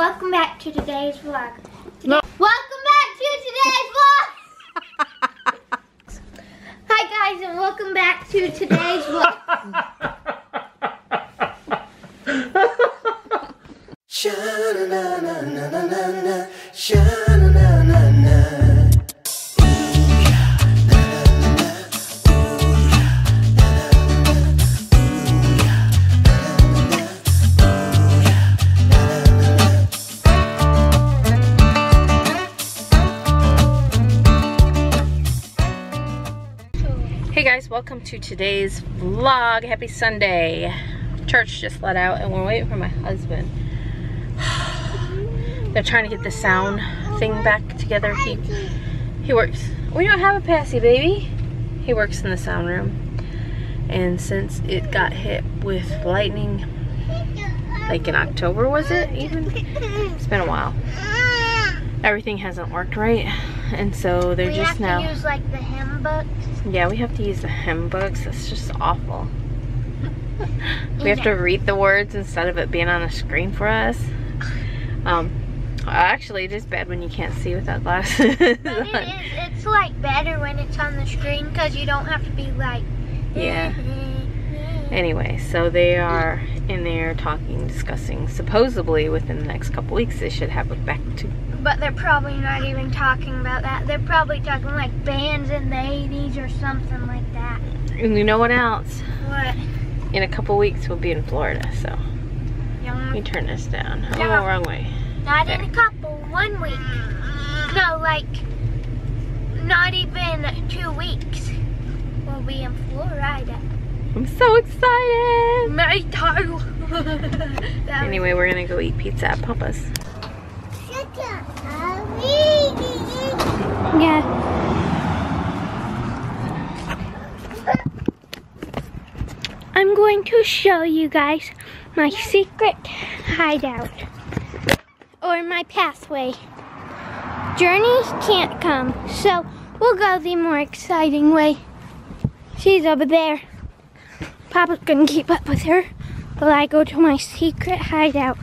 welcome back to today's vlog. No. Welcome back to today's vlog! Hi guys and welcome back to today's vlog. Hey guys, welcome to today's vlog. Happy Sunday. Church just let out and we're waiting for my husband. They're trying to get the sound thing back together. He he works. We don't have a passy, baby. He works in the sound room. And since it got hit with lightning, like in October was it even? It's been a while. Everything hasn't worked right. And so they're we just have now. to use like the hymn books. Yeah, we have to use the hymn books. That's just awful. we have to read the words instead of it being on a screen for us. Um, actually, it is bad when you can't see without glasses. But it is, it's like better when it's on the screen because you don't have to be like. yeah. Anyway, so they are in there talking, discussing. Supposedly, within the next couple weeks, they should have it back to. But they're probably not even talking about that. They're probably talking like bands in the 80s or something like that. And you know what else? What? In a couple weeks, we'll be in Florida. So let me turn this down. Oh, Yeah. wrong way. Not in a couple, one week. No, like, not even two weeks. We'll be in Florida. I'm so excited. Me too. Anyway, we're gonna go eat pizza at Papa's. Yeah. I'm going to show you guys my secret hideout or my pathway. Journeys can't come, so we'll go the more exciting way. She's over there. Papa's gonna keep up with her while I go to my secret hideout.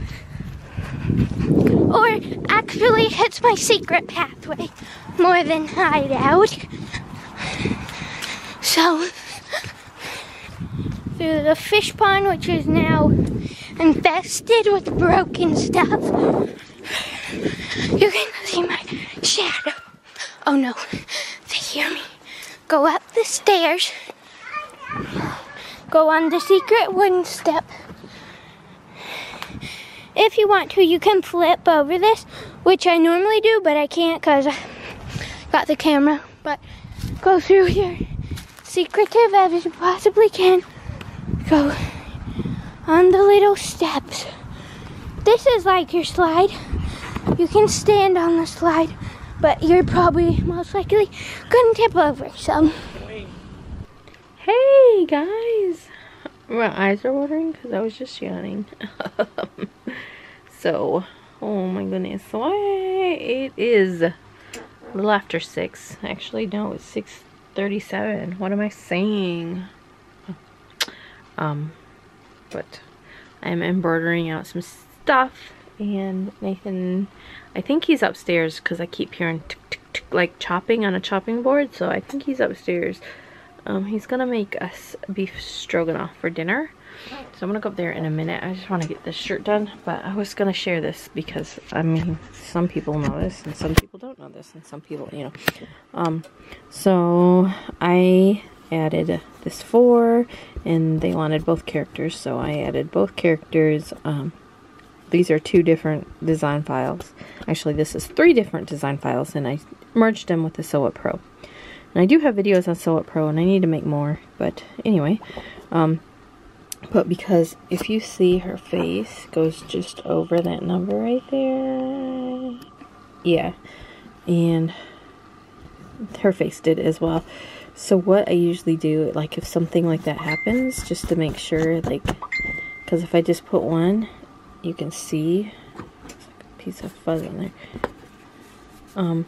Or actually, it's my secret pathway more than hideout. So, through the fish pond, which is now infested with broken stuff, you can see my shadow. Oh no, they hear me. Go up the stairs, go on the secret wooden step. If you want to, you can flip over this, which I normally do, but I can't because got the camera. But go through here, secretive as you possibly can. Go on the little steps. This is like your slide. You can stand on the slide, but you're probably most likely gonna tip over. So, Hey guys! My eyes are watering because I was just yawning. so, oh my goodness. Why it is little after 6. Actually, no, it's 6.37. What am I saying? Um, but I'm embroidering out some stuff and Nathan, I think he's upstairs because I keep hearing tick, tick, tick, like chopping on a chopping board. So I think he's upstairs. Um, he's gonna make us beef stroganoff for dinner. So I'm gonna go up there in a minute. I just want to get this shirt done, but I was gonna share this because I mean, some people know this and some people don't know this, and some people, you know. Um, so I added this four, and they wanted both characters, so I added both characters. Um, these are two different design files. Actually, this is three different design files, and I merged them with the Sew It Pro. And I do have videos on Sew It Pro, and I need to make more. But anyway, um, but because if you see her face goes just over that number right there, yeah, and her face did as well. So what I usually do, like if something like that happens, just to make sure, like, because if I just put one, you can see a piece of fuzz on there. Um,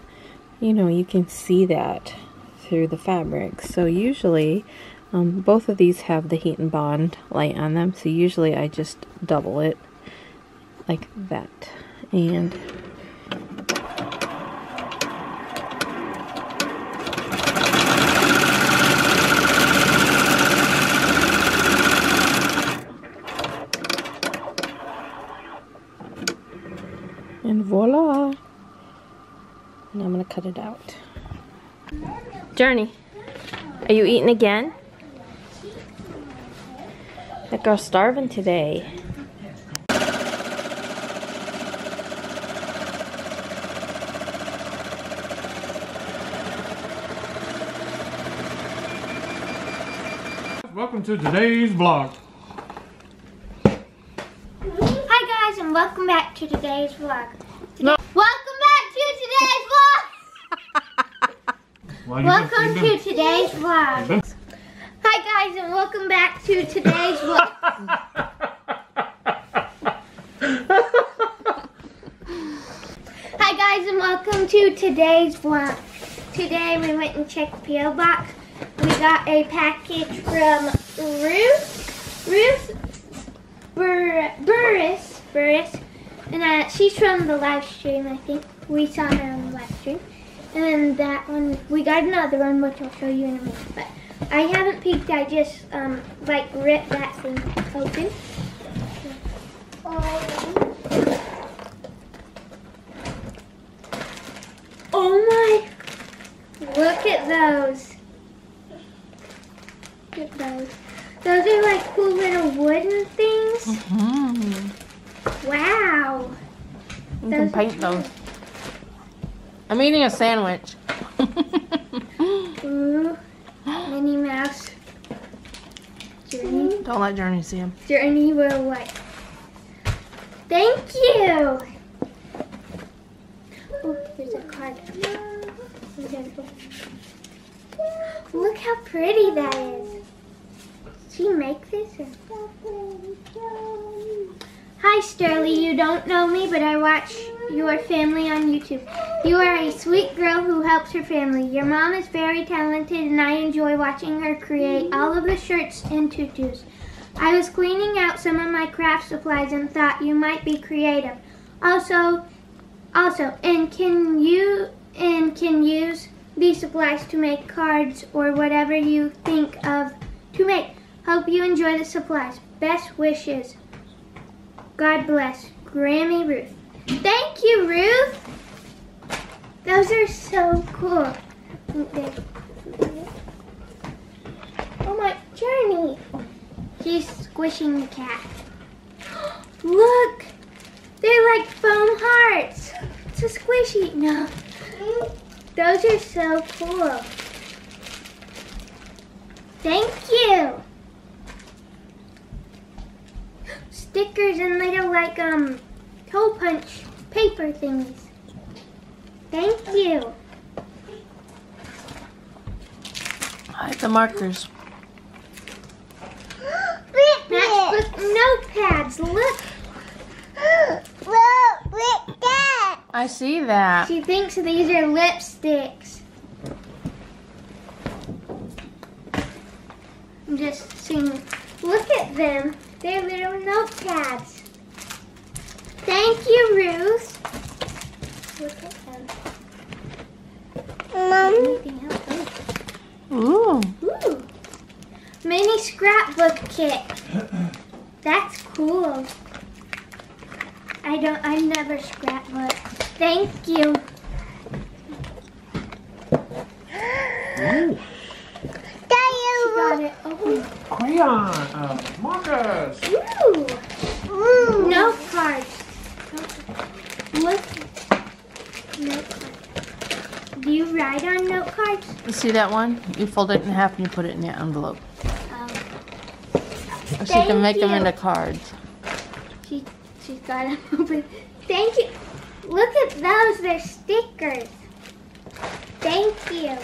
you know, you can see that through the fabric. So usually, um, both of these have the heat and bond light on them. So usually I just double it like that. And And voila! And I'm gonna cut it out. Journey, are you eating again? That girl's starving today. Welcome to today's vlog. Hi guys and welcome back to today's vlog. No. Welcome back to today's vlog! Well, Welcome to today's vlog. been- Hi guys and welcome back to today's vlog. Hi guys and welcome to today's vlog. Today we went and checked PO box. We got a package from Ruth. Ruth Bur Burris. Burris. And uh, she's from the live stream, I think. We saw her on the live stream. And then that one, we got another one, which I'll show you in a minute. But I haven't peeked, I just um, like ripped that thing open. Oh my, look at those. Look at those. Those are like cool little wooden things. Mm. Wow. You Those can paint those. I'm eating a sandwich. Ooh, Minnie Mouse. Journey. Don't let Journey see him. Journey will like. Thank you. Oh, there's a card. We gotta go. Look how pretty that is. Did she make this? Hi, Sterling. You don't know me, but I watch your family on YouTube. You are a sweet girl who helps her family. Your mom is very talented, and I enjoy watching her create all of the shirts and tutus. I was cleaning out some of my craft supplies and thought you might be creative. Also, also, and can you and can use these supplies to make cards or whatever you think of to make. Hope you enjoy the supplies. Best wishes. God bless. Grammy Ruth. Thank you, Ruth. Those are so cool. Oh my journey. She's squishing the cat. Look! They're like foam hearts. It's a squishy. No. Those are so cool. Thank you. Stickers and little like um toe punch paper things. Thank you. Hide the markers. Matchbook notepads. Look. Look, look that. I see that. She thinks these are lipsticks. I'm just seeing. Look at them. They're little notepads. Thank you, Ruth. Look at them. Anything else? Ooh. Ooh. Mini scrapbook kit. That's cool. I don't I've never scrapbooked. Thank you. Ooh, She got it. Oh. crayon, uh, markers. Ooh. Ooh. Note cards. Look. Note cards. Do you write on note cards? You see that one? You fold it in half and you put it in the envelope. Um, So you Thank can make them into cards. she she's got them open. Thank you. Look at those. They're stickers. Thank you.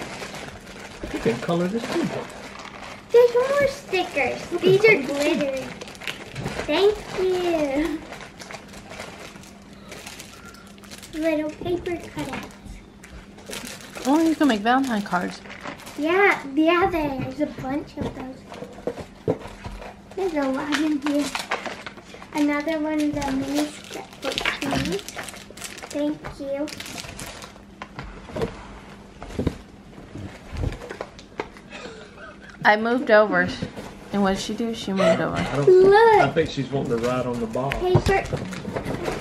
You can color this too. There's more stickers. These are glittery. Thank you. Little paper cutouts. Oh, you can make Valentine cards. Yeah, yeah, there's a bunch of those. There's a lot in here. Another one of the mini scrapbook. Thank you. I moved over. And what did she do? She moved over. I don't. I Look, think she's wanting to ride on the ball. paper.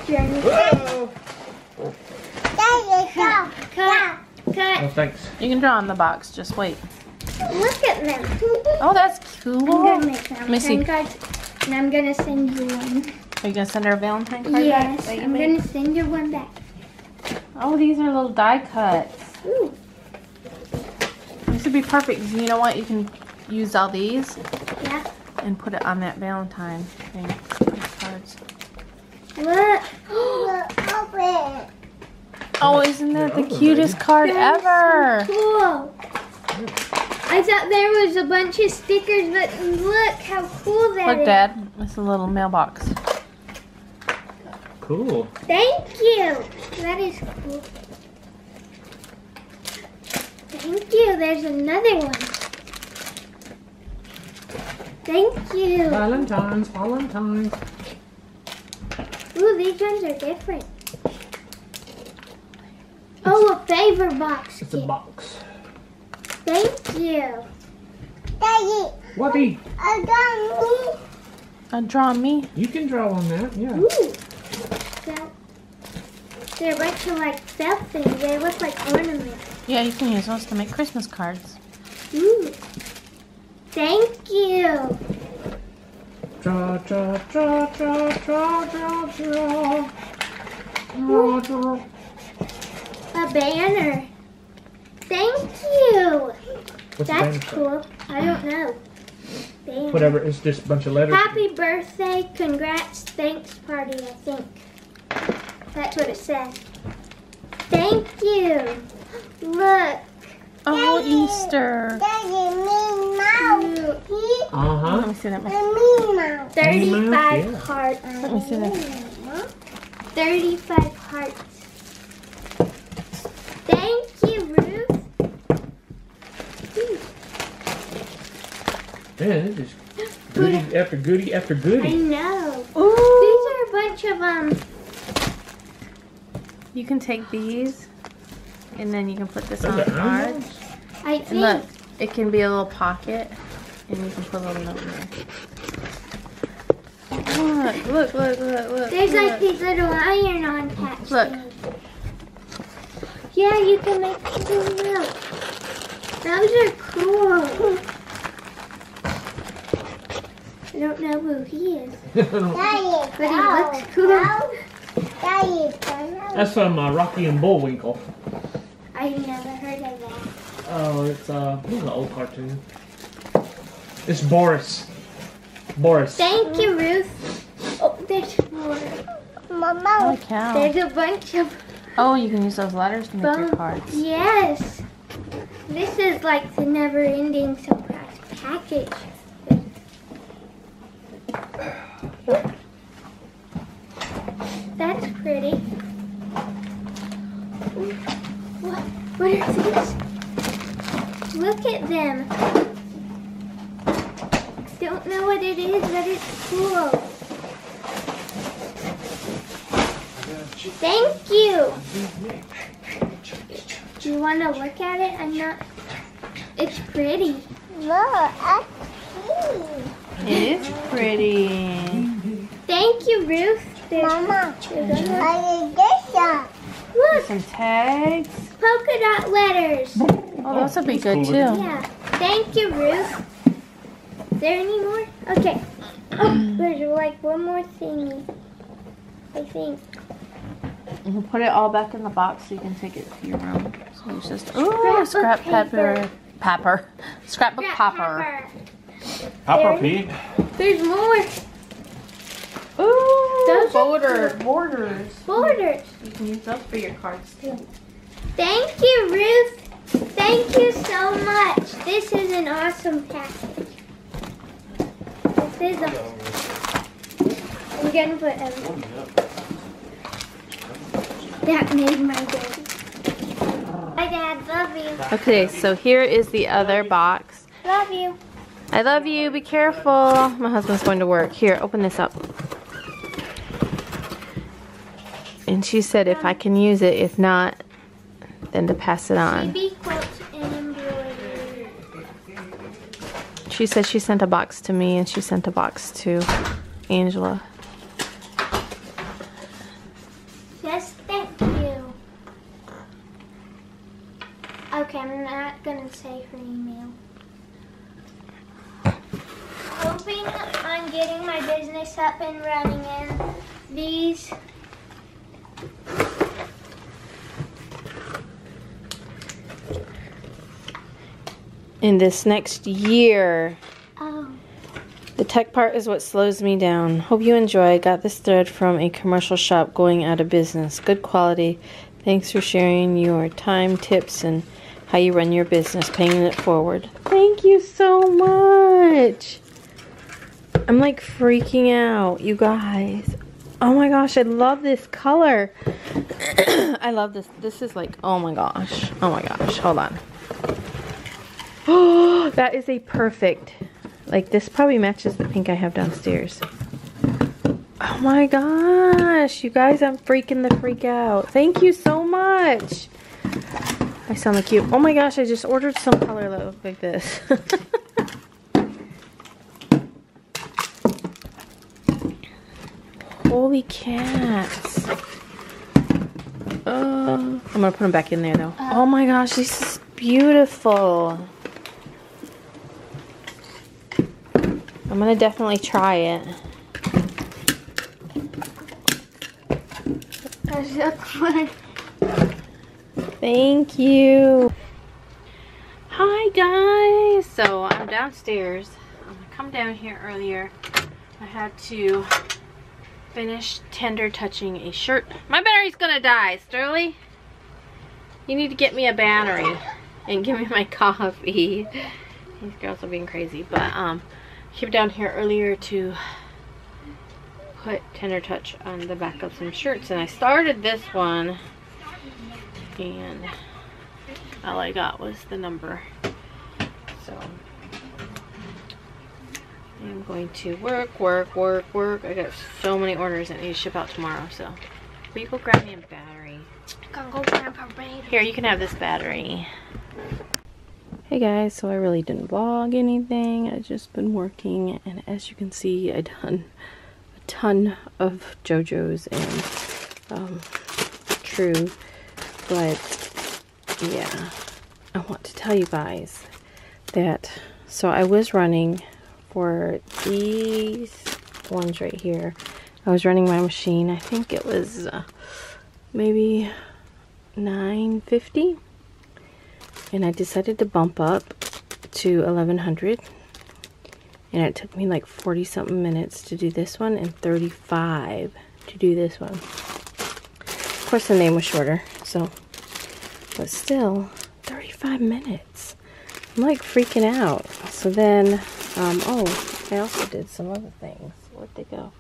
Journey. Whoa! Cut, cut, Oh, thanks. You can draw on the box. Just wait. Look at them. Oh, that's I'm cool. gonna make Let me see. Valentine cards, and I'm gonna send you one. Are you gonna send her a Valentine card? Yes, that I'm made? gonna send you one back. Oh, these are little die cuts. Ooh, This would be perfect. 'cause You know what? You can use all these yeah. and put it on that Valentine thing. Cards. Look. Look, open. Oh, isn't that the cutest card ever? Cool. I thought there was a bunch of stickers, but look how cool that is. Look, Dad. It's a little mailbox. Cool. Thank you. That is cool. Thank you. There's another one. Thank you. Valentine's, Valentine's. Ooh, these ones are different. Oh, a favor box. It's a box. Thank you. Daddy, Whatty? I got Uh, draw me. You can draw on that. Yeah. Ooh. That, they're a bunch of like felt things. They look like ornaments. Yeah, you can use those to make Christmas cards. Ooh. Thank you. Draw, draw, draw, draw, draw, draw, draw. Draw, draw. A banner. Thank you. What's That's cool. I don't know. Banner. Whatever. It's just a bunch of letters. Happy birthday, congrats, thanks party, I think. That's what it says. Thank you. Look. Oh, Daddy. Easter. Daddy, Minnie Mouse. Uh Let me see that. Minnie Mouse. Minnie Mouse, 35 yeah. hearts. Let me see that. 35 hearts. Thank you, Ruth. Man, this is goodie after goodie after I know. Ooh. These are a bunch of um. You can take these, and then you can put this Those on are the cards. animals? I And think look, it can be a little pocket, and you can put a little note in there. Look, look, look, look, look. there's like these little iron-on patch Look. things. Yeah, you can make them up. Those are cool. I don't know who he is, but he looks cool. That's from uh, Rocky and Bullwinkle. I never heard of that. Oh, it's uh, this is an old cartoon. It's Boris. Boris. Thank you, Ruth. Oh, there's more. Holy cow. There's a bunch of Oh, you can use those letters to make your cards. Yes. This is like the never-ending surprise package. That's pretty. What? What are these? Look at them. Don't know what it is, but it's cool. Thank you. Do you want to look at it? I'm not. It's pretty. Look, It is pretty. Thank you, Ruth. There's, Mama, Look, Some tags. polka dot letters. Oh, those would be good too. Yeah. Thank you, Ruth. Is there any more? Okay. Oh, there's like one more thingy. I think. You can put it all back in the box so you can take it to your room. So it's just ooh, Scrapbook scrap paper. pepper, pepper, scrapbook Scrap popper. pepper. Papa There. Pig. There's more Ooh, Those are border borders. borders. You can use those for your cards too. Thank you, Ruth. Thank you so much. This is an awesome package. This is a. I'm gonna put everything. That made my day. Bye, Dad. Love you. Okay, so here is the other box. Love you. I love you. Be careful. My husband's going to work. Here, open this up. And she said if I can use it, if not, then to pass it on. Maybe She said she sent a box to me and she sent a box to Angela. Yes, thank you. Okay, I'm not gonna say her email. Hoping on getting my business up and running and these In this next year, oh the tech part is what slows me down. Hope you enjoy. Got this thread from a commercial shop going out of business. Good quality. Thanks for sharing your time, tips, and how you run your business, paying it forward. Thank you so much. I'm like freaking out, you guys. Oh my gosh, I love this color. I love this. This is like, oh my gosh. Oh my gosh. Hold on. Oh, that is a perfect. Like this probably matches the pink I have downstairs. Oh my gosh, you guys, I'm freaking the freak out. Thank you so much. I sound like you. Oh my gosh, I just ordered some color that looked like this. Holy cats. Uh, I'm gonna put them back in there though. oh my gosh, this is beautiful. I'm gonna definitely try it. Thank you. Hi guys. So I'm downstairs. Um, I come down here earlier. I had to finish tender touching a shirt. My battery's gonna die, Sterling. You need to get me a battery and give me my coffee. These girls are being crazy, but um, came down here earlier to put tender touch on the back of some shirts, and I started this one, and all I got was the number. So I'm going to work, work, work, work. I got so many orders that need to ship out tomorrow, so will you go grab me a battery? Gonna go grab her baby. Here, you can have this battery. Hey guys, so I really didn't vlog anything. I've just been working, and as you can see, I done a ton of JoJo's and um, True, but yeah, I want to tell you guys that. So I was running for these ones right here. I was running my machine. I think it was uh, maybe 950 and I decided to bump up to 1100 and it took me like 40 something minutes to do this one and 35 to do this one. Of course the name was shorter so but still 35 minutes. I'm like freaking out. So then um, oh I also did some other things. Where'd they go?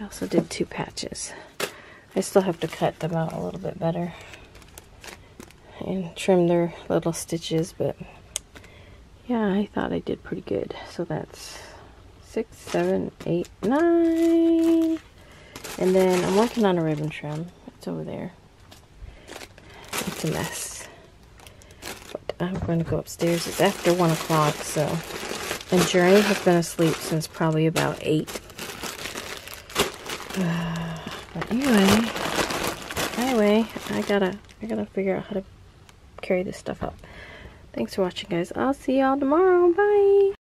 I also did two patches. I still have to cut them out a little bit better and trim their little stitches, but yeah, I thought I did pretty good. So that's six, seven, eight, nine. And then I'm working on a ribbon trim. It's over there. It's a mess. But I'm going to go upstairs. It's after one o'clock, so. And Journey has been asleep since probably about eight. Uh, but anyway, anyway, I gotta, I gotta figure out how to carry this stuff up. Thanks for watching, guys. I'll see y'all tomorrow. Bye.